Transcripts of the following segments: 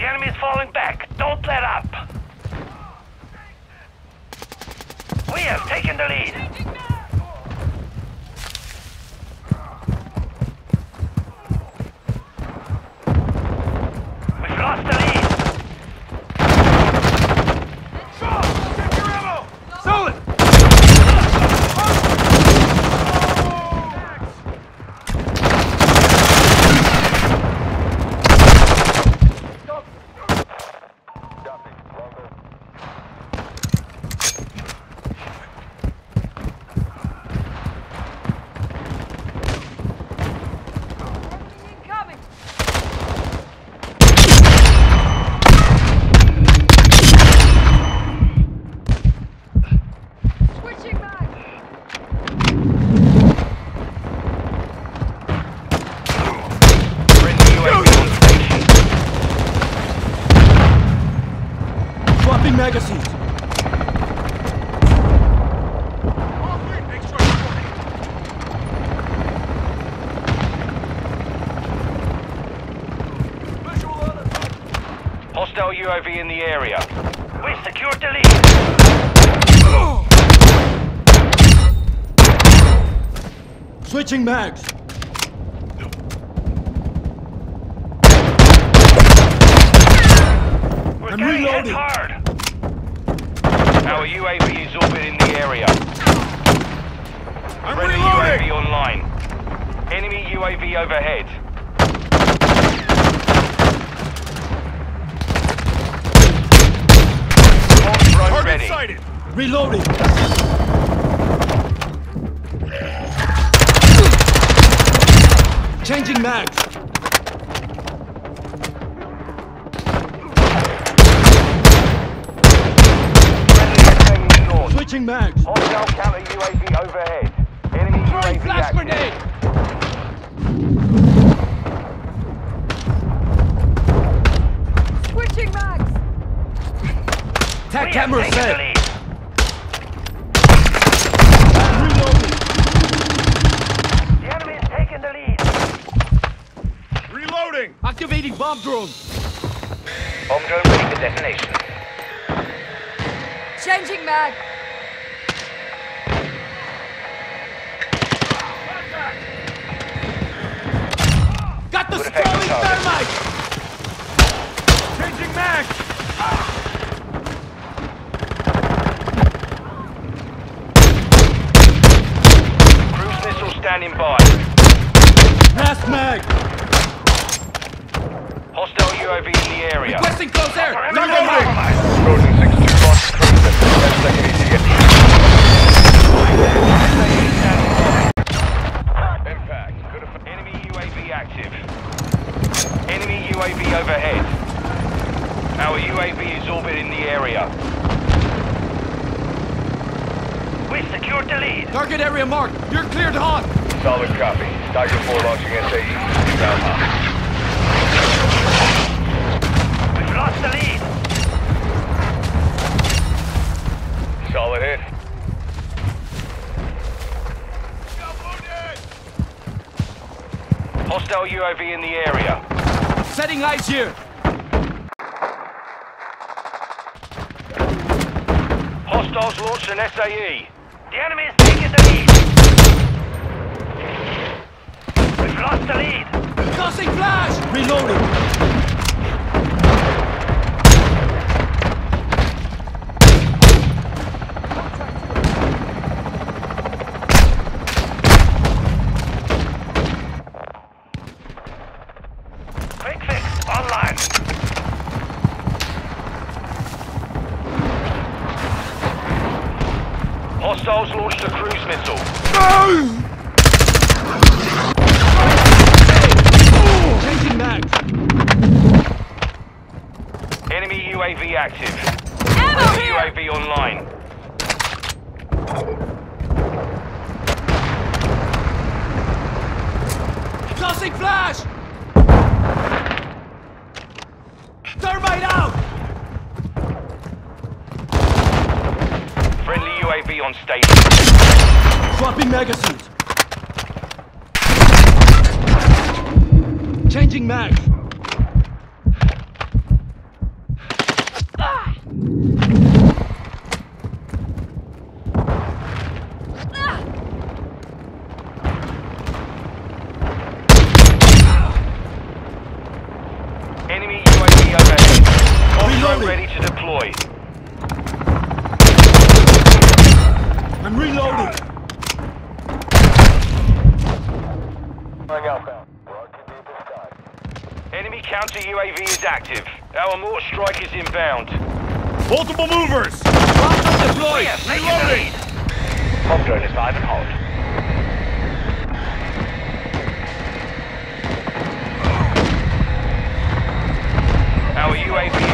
The enemy is falling back. Don't let up. We have taken the lead. UAV in the area. We secured the lead. Switching mags. We're I'm getting reloading. hard. Our UAV is orbiting the area. I'm Friendly UAV online. Enemy UAV overhead. Bomb drone ready. Reloading. Changing mags. Friendly SAE north. Switching mags. Hostile counter UAV overhead. Enemy UAV active. Camera taken the set. lead. Reloading. The enemy is taking the lead. Reloading. Activating bomb drone. Bomb drone ready for detonation. Changing mag! Got the Good effect Sterling thermite. Changing mags. Cruise missile standing by. Last mag. Hostile UAV in the area. Requesting close air. Perimeter Target mark. compromised. Trojan 6-2 lost cruise at 10 second ETA. Impact. Good. Enemy UAV active. Enemy UAV overhead. Our UAV is orbiting the area. We secured the lead. Target area marked. You're cleared hot. Solid copy. Tiger 4 launching SAE. Ground hot. We've lost the lead. Solid hit. Hostile UAV in the area. Setting eyes here. Hostiles launched an SAE. The enemy is taking the lead. We've lost the lead. Tossing flash. Reloading. Quick fix online. Hostiles launched a cruise missile. Changing mags. Enemy UAV active. Ammo here! UAV online. Tossing flash. Thermite out. Friendly UAV on station. Swapping magazines. Changing mag. Enemy UAV overhead. Offshore ready to deploy. Enemy counter UAV is active. Our mortar strike is inbound. Multiple movers. Hostile deployed. Reloading. Home drone is live and hot. Our UAV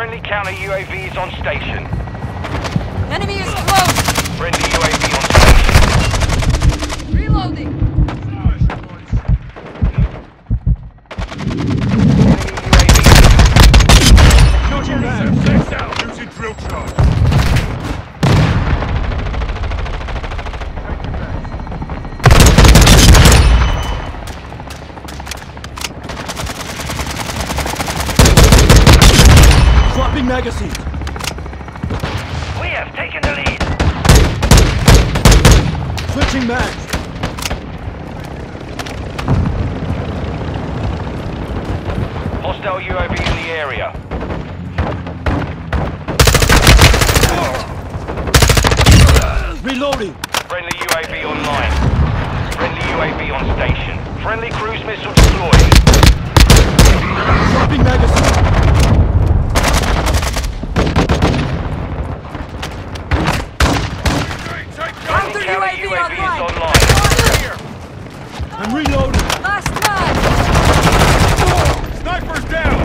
Friendly counter UAVs on station. Enemy is close! Friendly UAV on station. Reloading! Enemy UAV. Six out. Using drill charge. Magazines. We have taken the lead. Switching mags. Hostile UAV in the area. Reloading. Friendly UAV online. Friendly UAV on station. Friendly cruise missile deployed. Dropping magazines. Counter Counter UAV, UAV is online! online. I'm reloading. Last man! Snipers down.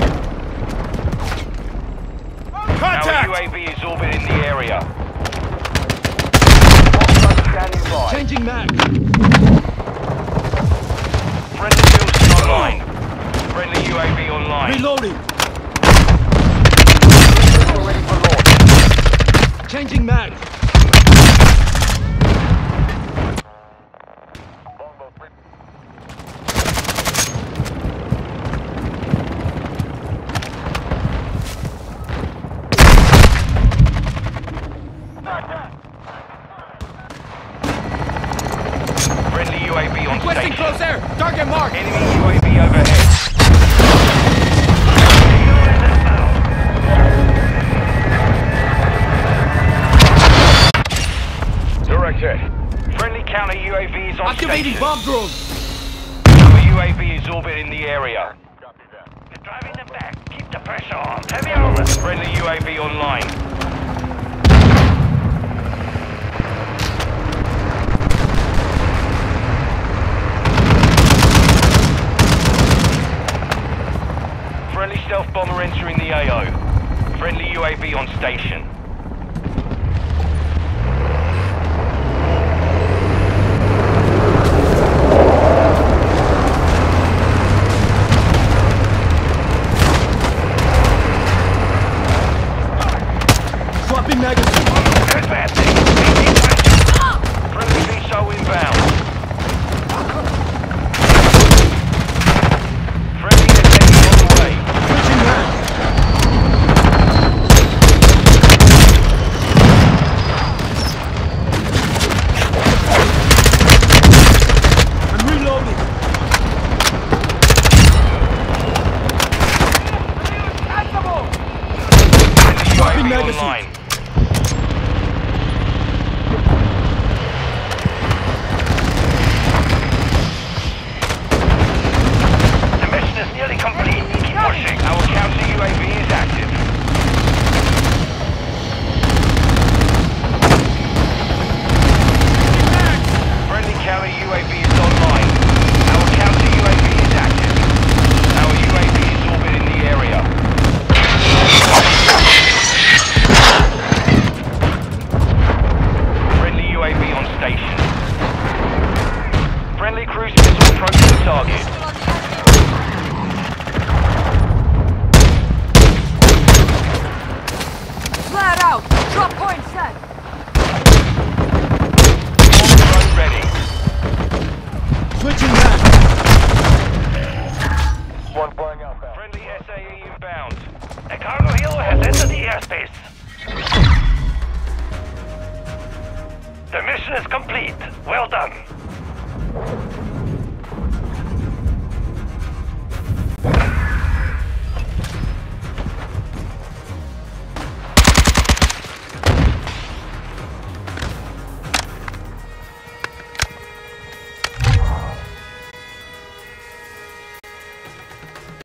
Our Contact. UAV is orbiting the area. Changing mag. Friendly Wheelson online. Friendly UAV online. Reloading. Ready for launch. Changing mag. Friendly UAV on Requesting station. close air. Target marked. Enemy UAV overhead. Direct hit. Friendly counter UAV is on Activating station. bomb drone. Our UAV is orbiting the area. We're driving them back. Keep the pressure on. Heavy armor. Friendly UAV online. Stealth bomber entering the AO. Friendly UAV on station. Dropping magazine. Advancing. Maintain pressure. Friendly VSO inbound. Friendly detected on the way. Switching mag. I'm reloading. Friendly Dropping UAV magazine. online. The mission is nearly complete. Keep pushing. Our counter UAV is active. Friendly counter UAV Drop point set. Ready. Switching. One. Friendly SAE inbound. Has entered the airspace. The mission is complete. Well done.